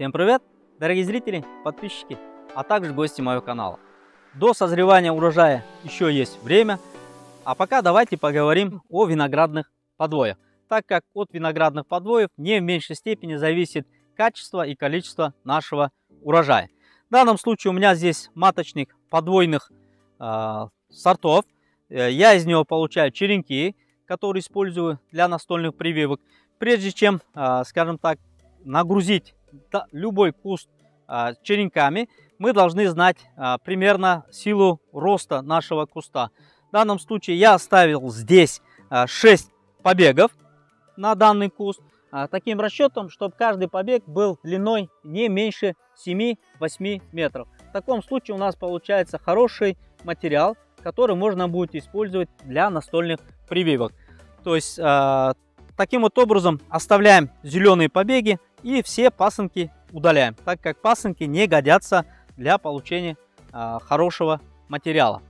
Всем привет, дорогие зрители, подписчики, а также гости моего канала. До созревания урожая еще есть время, а пока давайте поговорим о виноградных подвоях, так как от виноградных подвоев не в меньшей степени зависит качество и количество нашего урожая. В данном случае у меня здесь маточник подвойных э, сортов. Я из него получаю черенки, которые использую для настольных прививок. Прежде чем, э, скажем так, нагрузить любой куст а, черенками, мы должны знать а, примерно силу роста нашего куста. В данном случае я оставил здесь 6 а, побегов на данный куст. Таким расчетом, чтобы каждый побег был длиной не меньше 7-8 метров. В таком случае у нас получается хороший материал, который можно будет использовать для настольных прививок. То есть таким вот образом оставляем зеленые побеги, и все пасынки удаляем, так как пасынки не годятся для получения а, хорошего материала.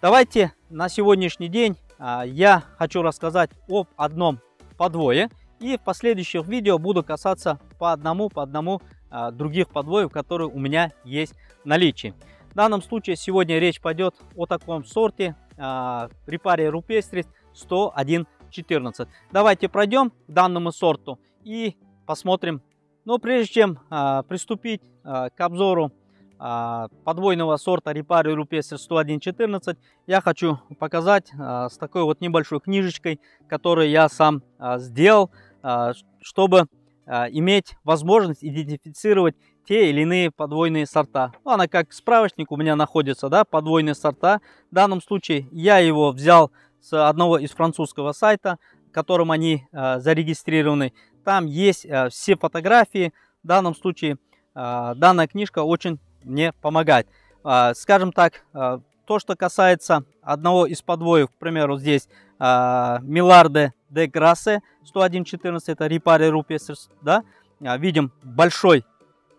Давайте на сегодняшний день а, я хочу рассказать об одном подвое. И в последующих видео буду касаться по одному, по одному а, других подвоев, которые у меня есть в наличии. В данном случае сегодня речь пойдет о таком сорте а, Рипария рупестрис 101.14. Давайте пройдем к данному сорту и посмотрим. Но прежде чем а, приступить а, к обзору а, подвойного сорта Репари Рупесер 101.14, я хочу показать а, с такой вот небольшой книжечкой, которую я сам а, сделал, а, чтобы а, иметь возможность идентифицировать те или иные подвойные сорта. Ну, она как справочник у меня находится, да, подвойные сорта. В данном случае я его взял с одного из французского сайта, которым они э, зарегистрированы. Там есть э, все фотографии. В данном случае э, данная книжка очень мне помогает. Э, скажем так, то, что касается одного из подвоев, к примеру, здесь Миларде де Грассе 101.14, это Рипари Рупесерс, да, видим большой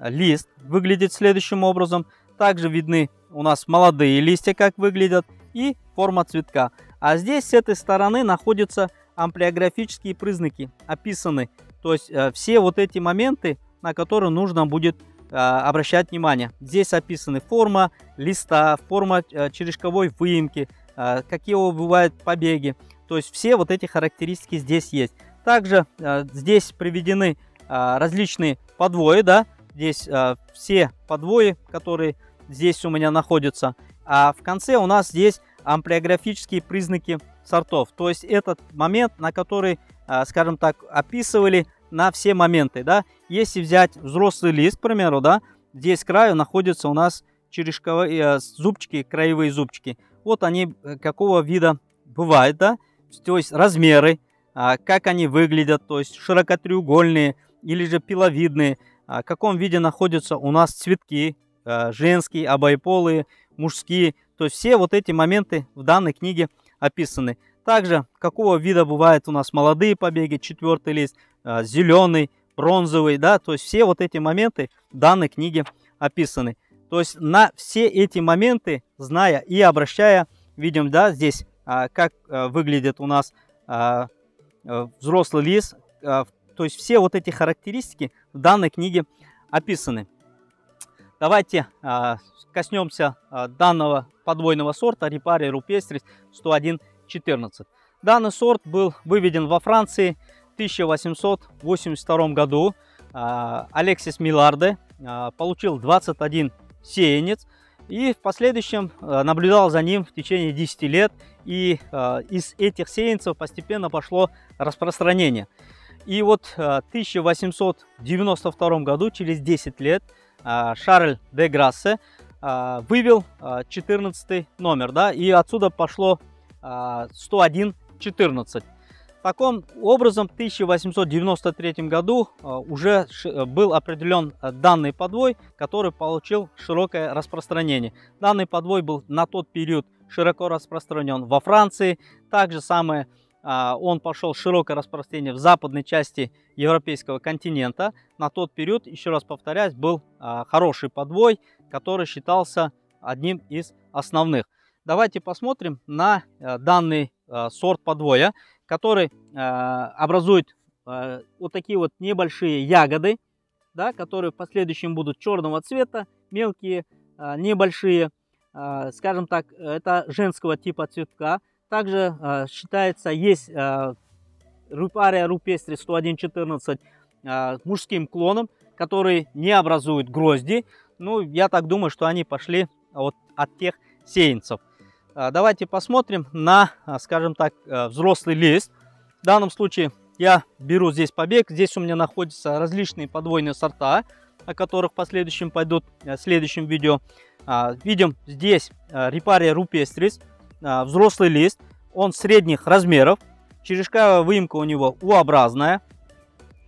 лист, выглядит следующим образом. Также видны у нас молодые листья, как выглядят, и форма цветка. А здесь с этой стороны находятся амплиографические признаки, описаны то есть э, все вот эти моменты, на которые нужно будет э, обращать внимание. Здесь описаны форма листа, форма э, черешковой выемки, какие бывают побеги. То есть все вот эти характеристики здесь есть. Также здесь приведены различные подвои, да, здесь все подвои, которые здесь у меня находятся. А в конце у нас здесь амплиографические признаки сортов. То есть этот момент, на который скажем так, описывали на все моменты, да. Если взять взрослый лист, к примеру, да, здесь краю находятся у нас черешковые э, зубчики, краевые зубчики. Вот они э, какого вида бывают, да, то есть размеры, а, как они выглядят, то есть широкотреугольные или же пиловидные, а, в каком виде находятся у нас цветки, женские, обоеполые, мужские. То есть все вот эти моменты в данной книге описаны. Также, какого вида бывают у нас молодые побеги, четвертый лист, а, зеленый, бронзовый, да, то есть все вот эти моменты в данной книге описаны. То есть на все эти моменты, зная и обращая, видим, да, здесь, а, как а, выглядит у нас взрослый лист, то есть все вот эти характеристики в данной книге описаны. Давайте коснемся данного подвойного сорта Рипари Рупестрис 101 14. Данный сорт был выведен во Франции в 1882 году. А, Алексис Миларде а, получил 21 сеянец и в последующем а, наблюдал за ним в течение 10 лет. И из этих сеянцев постепенно пошло распространение. И вот в 1892 году, через 10 лет, Шарль де Грассе вывел 14 номер, да, и отсюда пошло 101.14. Таким образом, в 1893 году а, уже э, был определен э, данный подвой, который получил широкое распространение. Данный подвой был на тот период широко распространен во Франции. Также самое а, он пошел широкое распространение в западной части европейского континента. На тот период, еще раз повторяюсь, был а, хороший подвой, который считался одним из основных. Давайте посмотрим на э, данный э, сорт подвоя, который э, образует вот такие вот небольшие ягоды. да, которые в последующем будут черного цвета, мелкие, небольшие. Скажем так, это женского типа цветка. Также считается, есть рупария рупестри 10114 мужским клоном, который не образует грозди. Ну, я так думаю, что они пошли от, от тех сеянцев. Давайте посмотрим на, скажем так, взрослый лист. В данном случае я беру здесь побег. Здесь у меня находятся различные подвойные сорта, о которых в последующем пойдут в следующем видео. А, видим здесь репария рупестрис, взрослый лист. Он средних размеров. Черешковая выемка у него U-образная.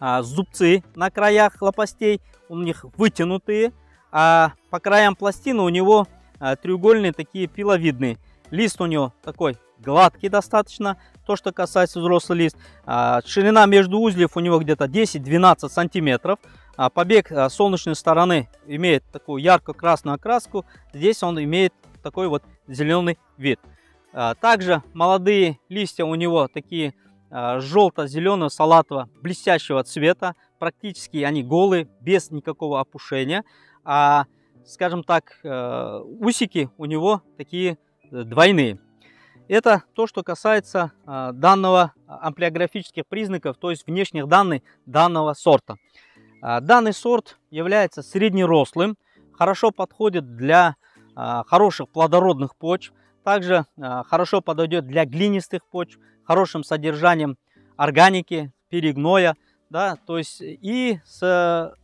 А, зубцы на краях лопастей у них вытянутые. А по краям пластины у него а, треугольные такие пиловидные. Лист у него такой гладкий достаточно, то, что касается взрослый лист. А, ширина между узлев у него где-то 10-12 сантиметров. А, побег а, солнечной стороны имеет такую ярко-красную окраску. Здесь он имеет такой вот зеленый вид. Также молодые листья у него такие желто-зеленого салатового блестящего цвета. Практически они голые, без никакого опушения. А, скажем так, э, усики у него такие э, двойные. Это то, что касается а, данного амплиографических признаков, то есть внешних данных данного сорта. А, данный сорт является среднерослым, хорошо подходит для а, хороших плодородных почв, также хорошо подойдет для глинистых почв, хорошим содержанием органики, перегноя, да, то есть и с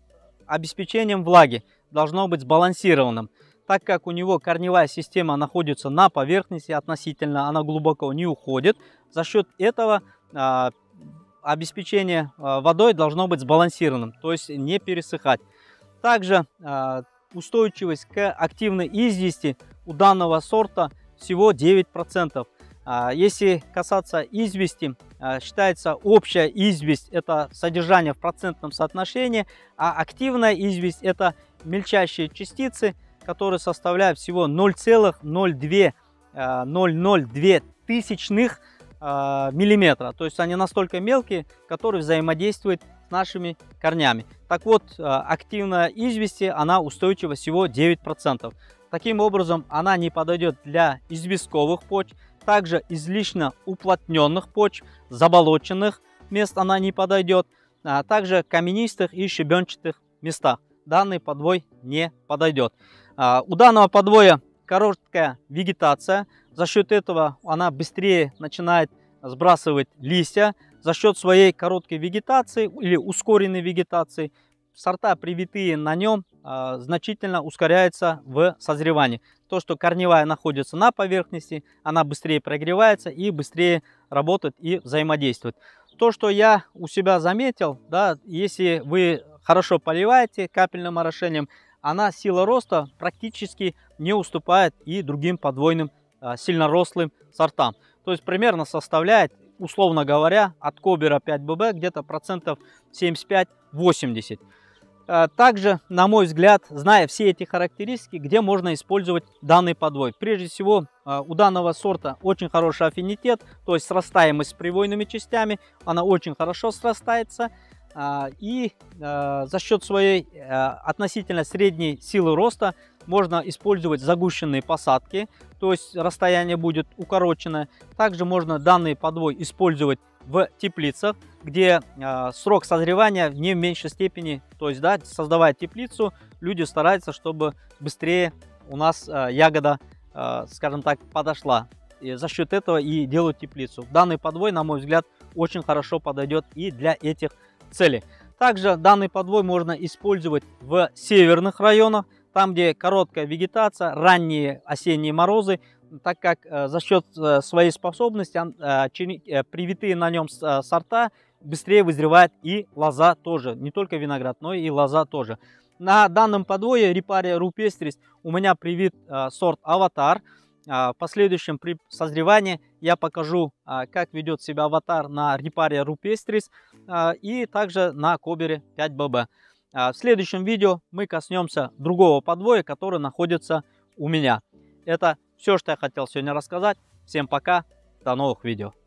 обеспечением влаги должно быть сбалансированным так как у него корневая система находится на поверхности относительно, она глубоко не уходит. За счет этого а, обеспечение а, водой должно быть сбалансированным, то есть не пересыхать. Также а, устойчивость к активной извести у данного сорта всего 9%. А, если касаться извести, а, считается общая известь это содержание в процентном соотношении, а активная известь это мельчайшие частицы, которые составляют всего 0,02 0,02 тысячных а, миллиметра. То есть они настолько мелкие, которые взаимодействуют с нашими корнями. Так вот, а, активная извести, она устойчива всего 9%. Таким образом, она не подойдет для известковых почв, также излишне уплотненных почв, заболоченных мест она не подойдет, а также каменистых и щебенчатых местах. Данный подвой не подойдет. А, у данного подвоя короткая вегетация. За счет этого она быстрее начинает сбрасывать листья. За счет своей короткой вегетации или ускоренной вегетации сорта привитые на нем а, значительно ускоряются в созревании. То, что корневая находится на поверхности, она быстрее прогревается и быстрее работает и взаимодействует. То, что я у себя заметил, да, если вы хорошо поливаете капельным орошением, она сила роста практически не уступает и другим подвойным а, сильнорослым сортам. То есть примерно составляет, условно говоря, от Кобера 5ББ где-то процентов 75-80. А, также, на мой взгляд, зная все эти характеристики, где можно использовать данный подвой. Прежде всего, а, у данного сорта очень хороший аффинитет, то есть срастаемость с привойными частями, она очень хорошо срастается. А, и а, за счет своей а, относительно средней силы роста можно использовать загущенные посадки, то есть расстояние будет укороченное. Также можно данный подвой использовать в теплицах, где срок созревания не в меньшей степени, то есть да, создавая теплицу, люди стараются, чтобы быстрее у нас ягода, скажем так, подошла. И за счет этого и делают теплицу. Данный подвой, на мой взгляд, очень хорошо подойдет и для этих цели. Также данный подвой можно использовать в северных районах, там где короткая вегетация, ранние осенние морозы, так как э, за счет э, своей способности э, привитые на нем сорта быстрее вызревает и лоза тоже, не только виноград, но и лоза тоже. На данном подвое репария рупестрис у меня привит сорт аватар. А, в последующем при созревании я покажу, а, как ведет себя аватар на репаре рупестрис а, и также на кобере 5ББ. В следующем видео мы коснемся другого подвоя, который находится у меня. Это все, что я хотел сегодня рассказать. Всем пока, до новых видео.